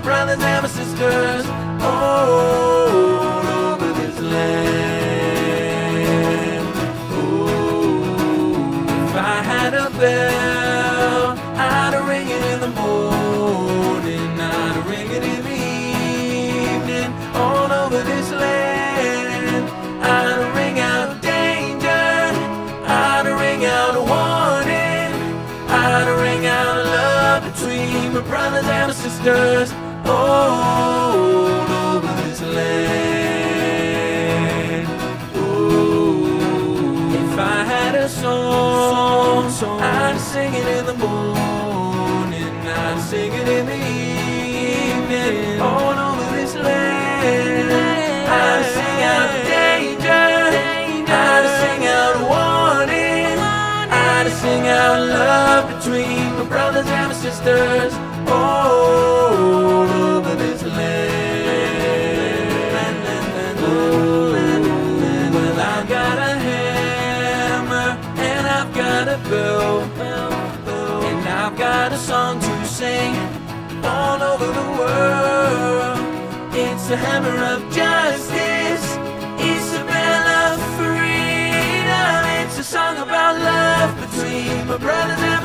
brothers and my sisters all over this land. Oh, if I had a bell, I'd ring it in the morning, I'd ring it in the evening, all over this land. I'd ring out danger, I'd ring out warning, I'd ring out love between my brothers and my sisters I sing it in the morning, I'd sing it in the evening, all over this land. I'd sing out danger, I'd sing out warning, I'd sing out love between my brothers and my sisters Bill, and I've got a song to sing all over the world. It's hammer of justice, it's the bell of freedom, it's a song about love between my brothers